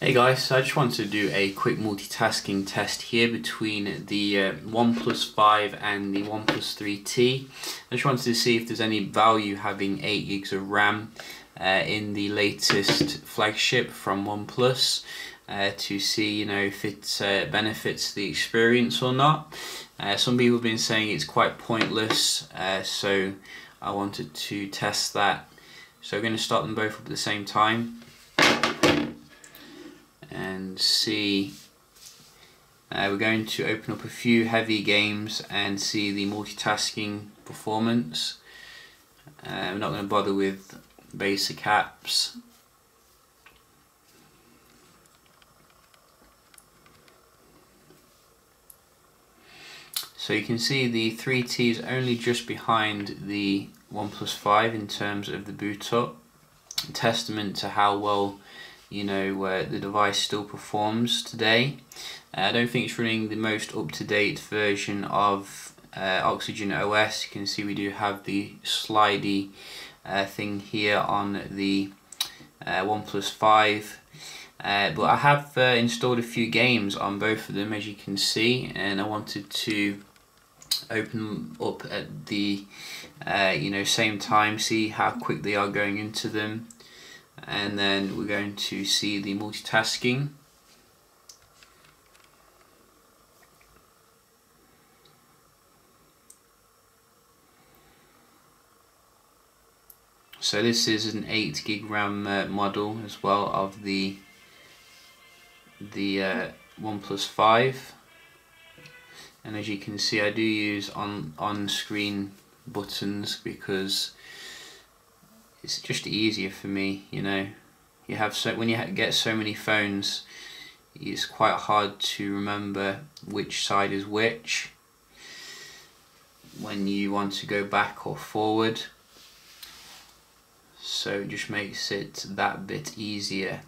Hey guys, so I just wanted to do a quick multitasking test here between the uh, OnePlus 5 and the OnePlus 3T. I just wanted to see if there's any value having 8 gigs of RAM uh, in the latest flagship from OnePlus uh, to see you know if it uh, benefits the experience or not. Uh, some people have been saying it's quite pointless, uh, so I wanted to test that. So we're going to start them both up at the same time see uh, we're going to open up a few heavy games and see the multitasking performance. Uh, we're not going to bother with basic apps. So you can see the 3T is only just behind the OnePlus 5 in terms of the boot up. Testament to how well you know uh, the device still performs today. Uh, I don't think it's running the most up-to-date version of uh, Oxygen OS. You can see we do have the slidey uh, thing here on the uh, OnePlus 5. Uh, but I have installed a few games on both of them as you can see and I wanted to open up at the you know same time see how quick they are going into them and then we're going to see the multitasking. So this is an 8 gig RAM uh, model as well of the the uh, OnePlus 5 and as you can see I do use on on screen buttons because it's just easier for me you know. You have so when you get so many phones it's quite hard to remember which side is which when you want to go back or forward. So it just makes it that bit easier.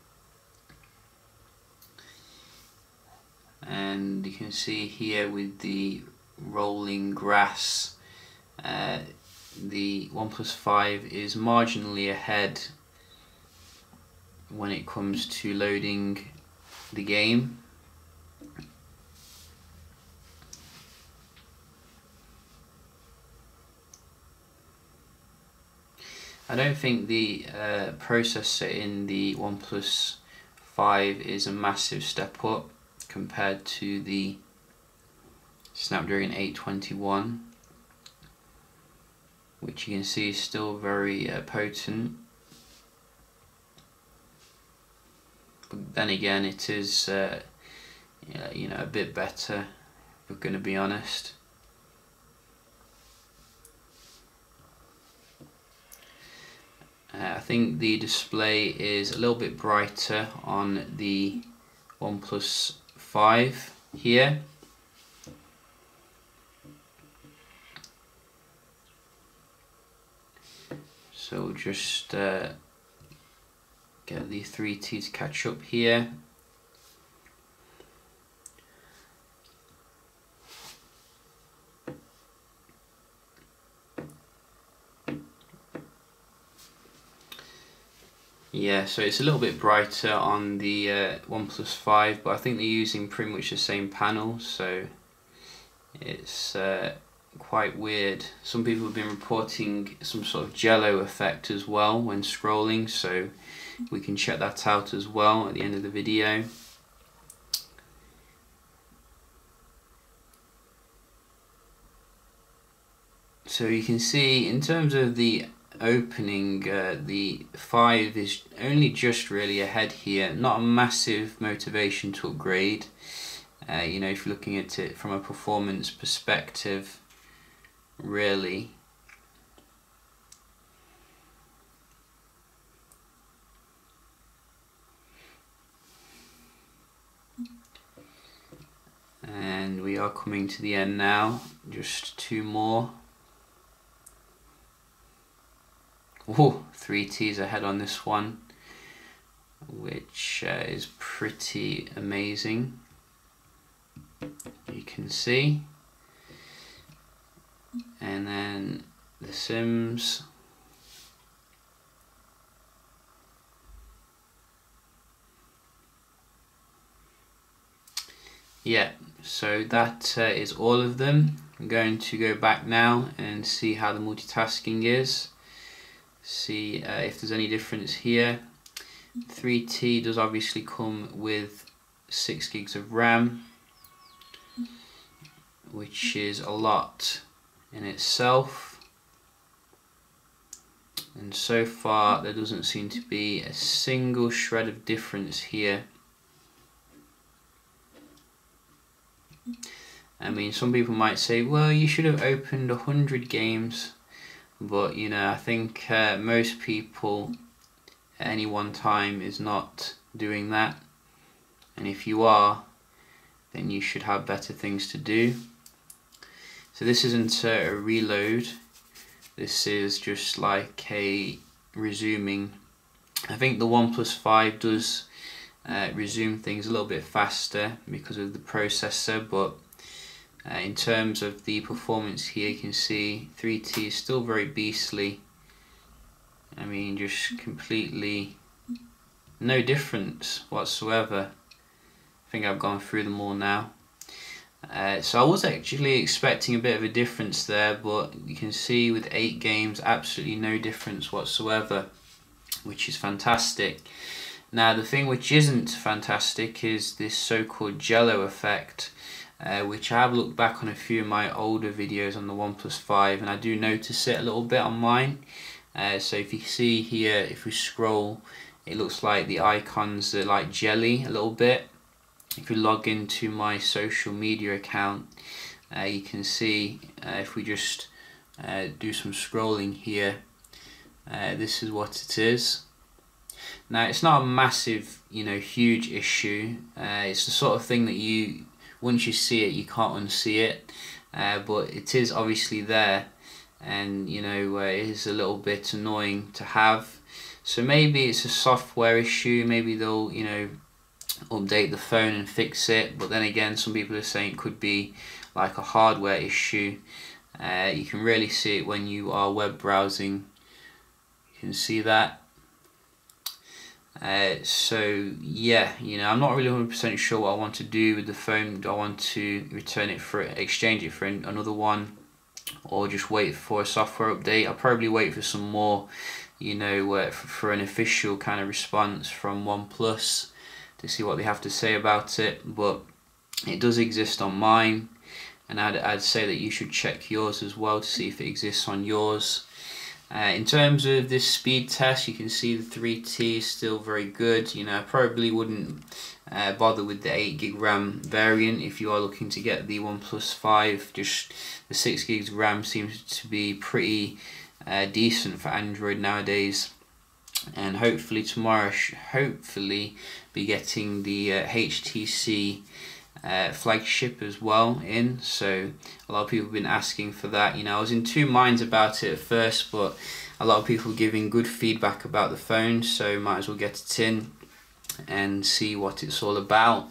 And you can see here with the rolling grass uh, the OnePlus 5 is marginally ahead when it comes to loading the game. I don't think the uh, processor in the OnePlus 5 is a massive step up compared to the Snapdragon 821 which you can see is still very uh, potent. But then again it is uh, you know a bit better if we're going to be honest. Uh, I think the display is a little bit brighter on the OnePlus 5 here So just uh, get the 3T to catch up here. Yeah, so it's a little bit brighter on the uh, OnePlus 5, but I think they're using pretty much the same panel, so it's uh, quite weird. Some people have been reporting some sort of jello effect as well when scrolling, so we can check that out as well at the end of the video. So you can see in terms of the opening, uh, the 5 is only just really ahead here, not a massive motivation to upgrade. Uh, you know, if you're looking at it from a performance perspective, really? And we are coming to the end now. Just two more. Oh three T's ahead on this one which uh, is pretty amazing. You can see and then The Sims yeah, so that uh, is all of them. I'm going to go back now and see how the multitasking is. See uh, if there's any difference here. 3T does obviously come with 6 gigs of RAM, which is a lot in itself. And so far there doesn't seem to be a single shred of difference here. I mean, some people might say, well, you should have opened 100 games, but you know, I think uh, most people at any one time is not doing that. And if you are, then you should have better things to do. So this isn't a reload, this is just like a resuming. I think the OnePlus 5 does uh, resume things a little bit faster because of the processor, but uh, in terms of the performance here, you can see 3T is still very beastly. I mean, just completely no difference whatsoever. I think I've gone through them all now. Uh, so I was actually expecting a bit of a difference there, but you can see with eight games, absolutely no difference whatsoever, which is fantastic. Now the thing which isn't fantastic is this so-called jello effect, uh, which I have looked back on a few of my older videos on the OnePlus 5 and I do notice it a little bit on mine. Uh, so if you see here, if we scroll, it looks like the icons are like jelly a little bit. If you log into my social media account, uh, you can see uh, if we just uh, do some scrolling here, uh, this is what it is. Now it's not a massive, you know, huge issue. Uh, it's the sort of thing that you, once you see it, you can't unsee it. Uh, but it is obviously there, and you know, it is a little bit annoying to have. So maybe it's a software issue. Maybe they'll, you know, update the phone and fix it. But then again, some people are saying it could be like a hardware issue. Uh, you can really see it when you are web browsing. You can see that uh, so yeah, you know, I'm not really 100% sure what I want to do with the phone. Do I want to return it for exchange it for another one, or just wait for a software update? I'll probably wait for some more, you know, uh, for, for an official kind of response from OnePlus to see what they have to say about it. But it does exist on mine, and I'd I'd say that you should check yours as well to see if it exists on yours. Uh, in terms of this speed test, you can see the 3T is still very good. You know, I probably wouldn't uh, bother with the 8 gig RAM variant if you are looking to get the OnePlus 5. Just the 6 gigs RAM seems to be pretty uh, decent for Android nowadays. And hopefully tomorrow, hopefully be getting the HTC uh, uh, flagship as well in. So a lot of people have been asking for that. You know I was in two minds about it at first but a lot of people giving good feedback about the phone so might as well get it in and see what it's all about.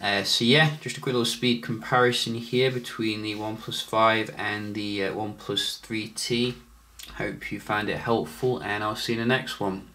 Uh, so yeah just a quick little speed comparison here between the OnePlus 5 and the uh, OnePlus 3T hope you find it helpful and I'll see you in the next one